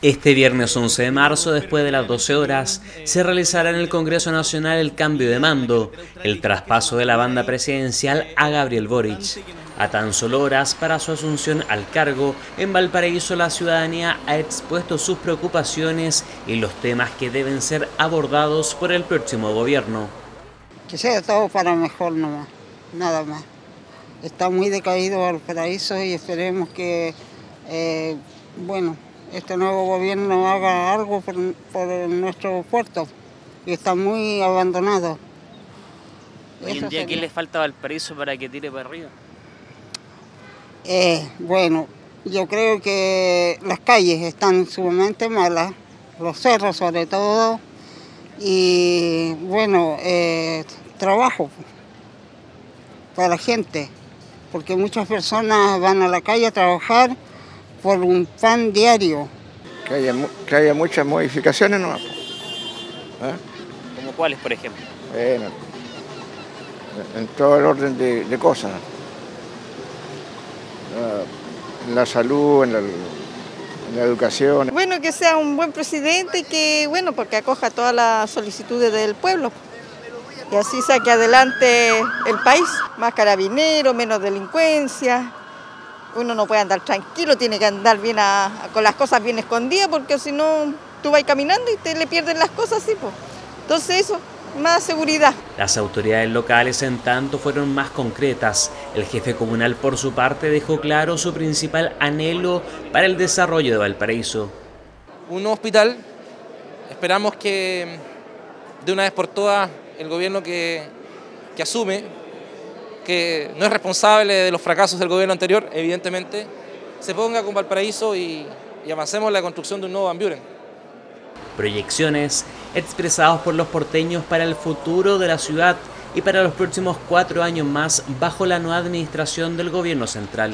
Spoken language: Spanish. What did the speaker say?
Este viernes 11 de marzo, después de las 12 horas, se realizará en el Congreso Nacional el cambio de mando, el traspaso de la banda presidencial a Gabriel Boric. A tan solo horas para su asunción al cargo, en Valparaíso la ciudadanía ha expuesto sus preocupaciones y los temas que deben ser abordados por el próximo gobierno. Que sea todo para mejor nomás, nada más. Está muy decaído Valparaíso y esperemos que, eh, bueno, este nuevo gobierno haga algo por, nuestro puerto, que está muy abandonado. Hoy en día, ¿qué le falta al Valparaíso para que tire para arriba? Eh, bueno, yo creo que las calles están sumamente malas, los cerros sobre todo, y bueno, eh, trabajo para la gente, porque muchas personas van a la calle a trabajar por un pan diario. Que haya, que haya muchas modificaciones ¿no? ¿Ah? ¿Como cuáles, por ejemplo? Bueno, en todo el orden de, cosas. En la salud, en la, en la educación. Bueno, que sea un buen presidente y que, bueno, porque acoja todas las solicitudes del pueblo. Y así saque adelante el país. Más carabinero, menos delincuencia, uno no puede andar tranquilo, tiene que andar bien con las cosas bien escondidas, porque si no, tú vas caminando y te le pierden las cosas, sí, pues. Entonces eso, más seguridad. Las autoridades locales en tanto fueron más concretas. El jefe comunal por su parte dejó claro su principal anhelo para el desarrollo de Valparaíso. Un hospital, esperamos que de una vez por todas el gobierno que, que asume que no es responsable de los fracasos del gobierno anterior, evidentemente, se ponga con Valparaíso y, y avancemos la construcción de un nuevo Amburen. Proyecciones expresados por los porteños para el futuro de la ciudad y para los próximos cuatro años más bajo la nueva administración del gobierno central.